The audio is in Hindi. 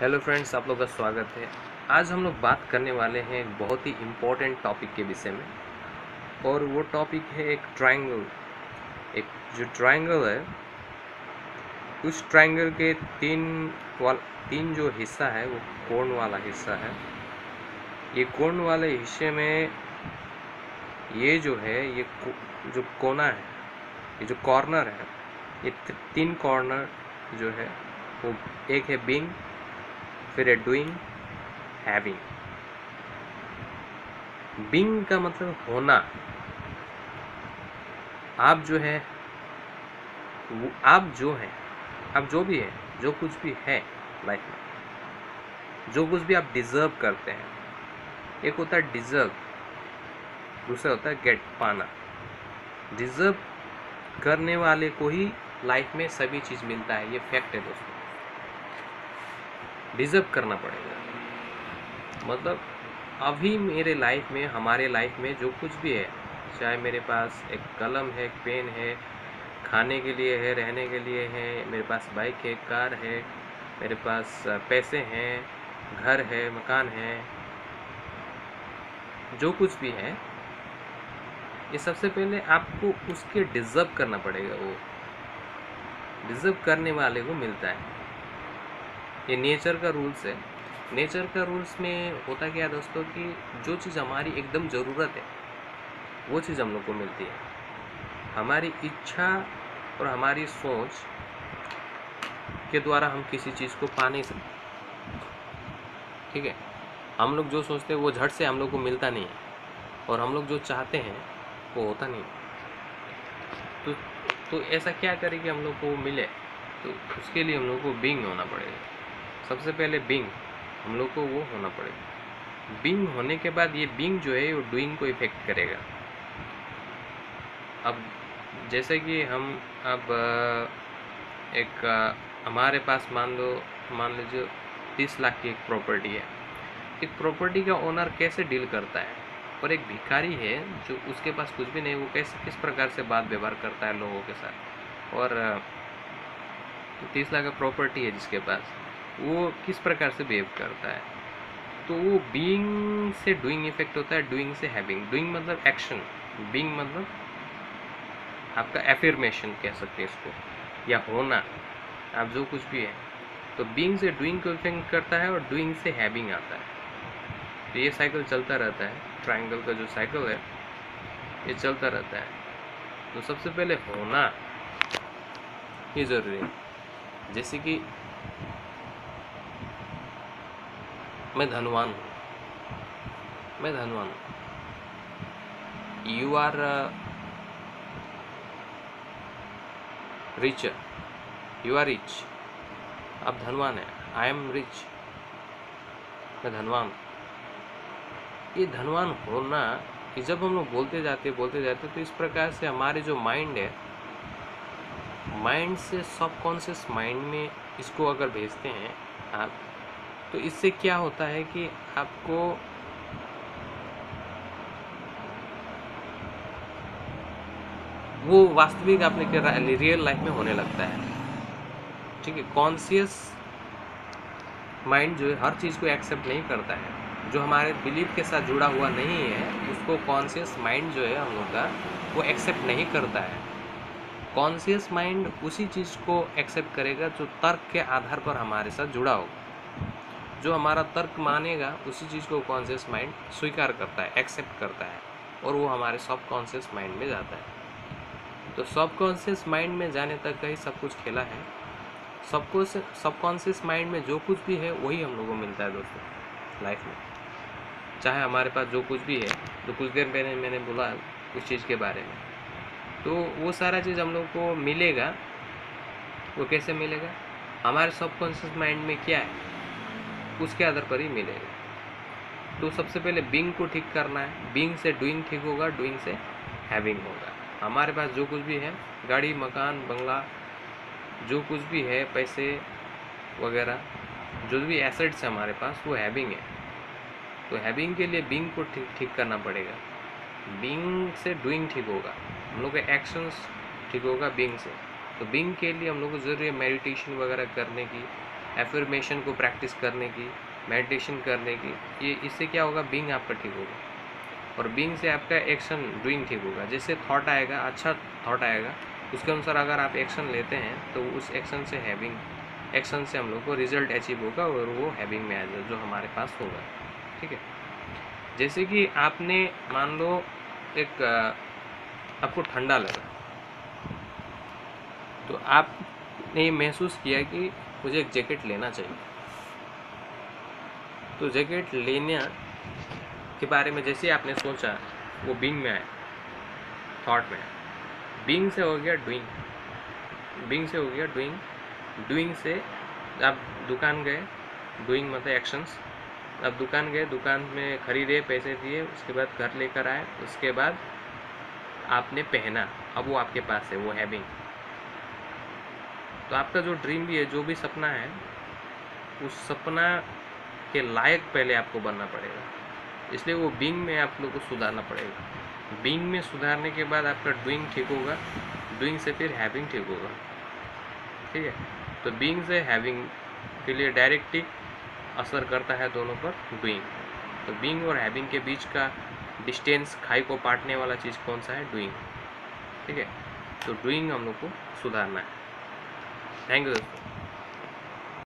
हेलो फ्रेंड्स आप लोग का स्वागत है। आज हम लोग बात करने वाले हैं एक बहुत ही इम्पोर्टेंट टॉपिक के विषय में। और वो टॉपिक है एक ट्रायंगल एक जो ट्रायंगल है, उस ट्रायंगल के तीन वाल, तीन जो हिस्सा है, वो कोण वाला हिस्सा है। ये कोण वाले हिस्से में ये जो है, ये को- जो कोना है, ये जो कॉर्नर है, ये तीन कॉर्नर जो है, वो एक है बिंग फिर है डूइंग हैविंग बिंग का मतलब होना। आप जो है, वो, आप जो है, आप जो भी है, जो कुछ भी है लाइफ में, जो कुछ भी आप डिजर्व करते हैं, एक होता है डिजर्व दूसरा होता है गेट पाना। डिजर्व करने वाले को ही लाइफ में सभी चीज़ मिलता है, ये फैक्ट है दोस्तों। डिजर्व करना पड़ेगा। मतलब अभी मेरे लाइफ में, हमारे लाइफ में जो कुछ भी है, चाहे मेरे पास एक कलम है, एक पेन है, खाने के लिए है, रहने के लिए है, मेरे पास बाइक है, कार है, मेरे पास पैसे हैं, घर है, मकान है, जो कुछ भी है, ये सबसे पहले आपको उसके डिज़र्व करना पड़ेगा वो। डिज़र्व करने वाले को मिलता है। ये नेचर का रूल्स है। नेचर का रूल्स में होता क्या है दोस्तों कि जो चीज़ हमारी एकदम ज़रूरत है, वो चीज़ हम लोग को मिलती है। हमारी इच्छा और हमारी सोच के द्वारा हम किसी चीज़ को पा नहीं सकते। ठीक है? हम लोग जो सोचते हैं वो झट से हम लोग को मिलता नहीं है और हम लोग जो चाहते हैं वो होता नहीं तो तो ऐसा क्या करें कि हम लोग को मिले? तो उसके लिए हम लोग को बिंग होना पड़ेगा। सबसे पहले बिंग हम लोग को वो होना पड़ेगा। बिंग होने के बाद ये बिंग जो है, वो डूइंग को इफ़ेक्ट करेगा। अब, जैसे कि हम अब एक हमारे पास मान लो, मान लीजिए तीस लाख की एक प्रॉपर्टी है। एक प्रॉपर्टी का ओनर कैसे डील करता है? और एक भिखारी है, जो उसके पास कुछ भी नहीं, वो कैसे, किस प्रकार से बात व्यवहार करता है लोगों के साथ? और तीस लाख का प्रॉपर्टी है जिसके पास। वो किस प्रकार से बिहेव करता है? तो वो बीइंग से डूइंग इफ़ेक्ट होता है डूइंग से हैविंग डूइंग मतलब एक्शन बीइंग मतलब आपका एफर्मेशन कह सकते हैं इसको, या होना, आप जो कुछ भी है। तो बीइंग से डूइंग को इफ़ेक्ट करता है और डूइंग से हैविंग आता है। तो ये साइकिल चलता रहता है। ट्राइंगल का जो साइकिल है, ये चलता रहता है। तो सबसे पहले होना ये ज़रूरी है। जैसे कि मैं धनवान मैं धनवान you are rich you are rich आप धनवान है। आई एम रिच मैं धनवान ये धनवान होना कि जब हम लोग बोलते जाते बोलते जाते तो इस प्रकार से हमारे जो माइंड है माइंड से सबकॉन्शियस माइंड में इसको अगर भेजते हैं, आप तो इससे क्या होता है कि आपको वो वास्तविक अपने रियल लाइफ में होने लगता है। ठीक है कॉन्सियस माइंड जो है, हर चीज़ को एक्सेप्ट नहीं करता है। जो हमारे बिलीफ के साथ जुड़ा हुआ नहीं है, उसको कॉन्शियस माइंड जो है, हम लोग का, वो एक्सेप्ट नहीं करता है। कॉन्सियस माइंड उसी चीज़ को एक्सेप्ट करेगा जो तर्क के आधार पर हमारे साथ जुड़ा होगा। जो हमारा तर्क मानेगा, उसी चीज़ को कॉन्शियस माइंड स्वीकार करता है एक्सेप्ट करता है और वो हमारे सब कॉन्शियस माइंड में जाता है। तो सब कॉन्शियस माइंड में जाने तक का ही सब कुछ खेला है। सबको सबकॉन्शियस माइंड में जो कुछ भी है, वही हम लोगों को मिलता है दोस्तों लाइफ में। चाहे हमारे पास जो कुछ भी है जो कुछ देर पहले मैंने बोला उस चीज़ के बारे में। तो वो सारा चीज़ हम लोग को मिलेगा। वो कैसे मिलेगा? हमारे सबकॉन्शियस माइंड में क्या है? उसके आधार पर ही मिलेगा। तो सबसे पहले बिंग को ठीक करना है। बिंग से डूइंग ठीक होगा डूइंग से हैविंग होगा। हमारे पास जो कुछ भी है, गाड़ी, मकान, बंगला, जो कुछ भी है, पैसे वगैरह, जो भी एसेट्स है हमारे पास, वो हैविंग है। तो हैविंग के लिए बिंग को ठीक ठीक करना पड़ेगा। बिंग से डूइंग ठीक होगा। हम लोग के एक्शंस ठीक होगा बिंग से। तो बिंग के लिए हम लोग को ज़रूरी है मेडिटेशन वगैरह करने की। एफर्मेशन को प्रैक्टिस करने की मेडिटेशन करने की, ये इससे क्या होगा? बींग आपका ठीक होगा। और बींग से आपका एक्शन डूइंग ठीक होगा। जैसे थॉट आएगा अच्छा थॉट आएगा, उसके अनुसार अगर आप एक्शन लेते हैं तो उस एक्शन से हैविंग एक्शन से हम लोग को रिज़ल्ट अचीव होगा और वो हैविंग में आ जाए, जो हमारे पास होगा। ठीक है? जैसे कि आपने, मान लो, एक आपको ठंडा लगा तो आपने महसूस किया कि मुझे एक जैकेट लेना चाहिए। तो जैकेट लेने के बारे में जैसे आपने सोचा, वो बिंग में आया थॉट में बिंग से हो गया डूइंग बिंग से हो गया डूइंग डूइंग से आप दुकान गए डूइंग मतलब एक्शंस अब दुकान गए, दुकान में खरीदे, पैसे दिए, उसके बाद घर लेकर आए, उसके बाद आपने पहना। अब वो आपके पास है, वो हैविंग तो आपका जो ड्रीम भी है, जो भी सपना है, उस सपना के लायक पहले आपको बनना पड़ेगा। इसलिए वो बींग में आप लोग को सुधारना पड़ेगा। बींग में सुधारने के बाद आपका डूइंग ठीक होगा। डूइंग से फिर हैविंग ठीक होगा। ठीक है? तो बींग से हैविंग के लिए डायरेक्टली असर करता है दोनों पर डूइंग तो बींग और हैविंग के बीच का डिस्टेंस खाई को पाटने वाला चीज़ कौन सा है? डूइंग ठीक है? तो डूइंग हम लोग को सुधारना है। Thank you